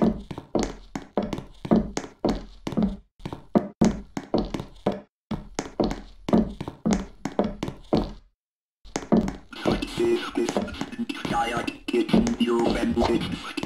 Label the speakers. Speaker 1: This is diet, it's your bandwidth.